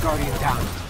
Guardian down.